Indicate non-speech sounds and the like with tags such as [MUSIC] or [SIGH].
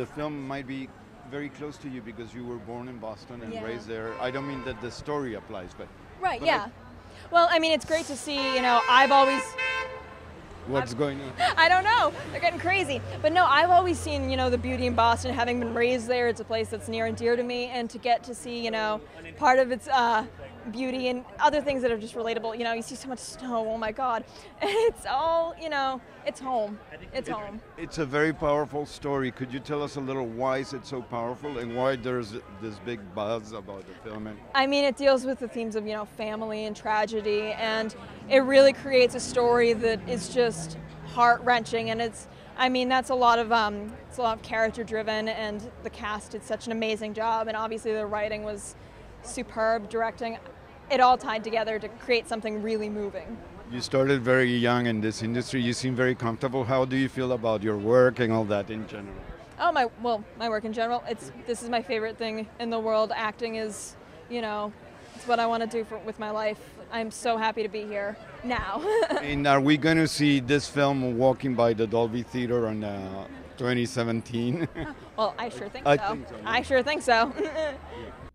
The film might be very close to you because you were born in Boston and Yeah. raised there. I don't mean that the story applies, but Right, But yeah. Well, I mean, it's great to see, you know, I've always, what's going on? I don't know, they're getting crazy. But no, I've always seen, you know, the beauty in Boston, having been raised there. It's a place that's near and dear to me. And to get to see, you know, part of its uh, beauty and other things that are just relatable. You know, you see so much snow, oh my God. [LAUGHS] It's all, you know, it's home. It's home. It's a very powerful story. Could you tell us a little why is it so powerful and why there's this big buzz about the film? I mean, it deals with the themes of, you know, family and tragedy, and it really creates a story that is just heart wrenching. And it's, I mean, that's a lot of, um, it's a lot of character driven, and the cast did such an amazing job, and obviously the writing was superb, directing, it all tied together to create something really moving. you started very young in this industry. You seem very comfortable. How do you feel about your work and all that in general? Oh my, well, my work in general, it's, this is my favorite thing in the world. Acting is, you know, it's what I want to do for, with my life. I'm so happy to be here now. [LAUGHS] and are we going to see this film walking by the Dolby Theater on uh, 2017? Well, I sure think I so. think so, yeah. I sure think so. [LAUGHS]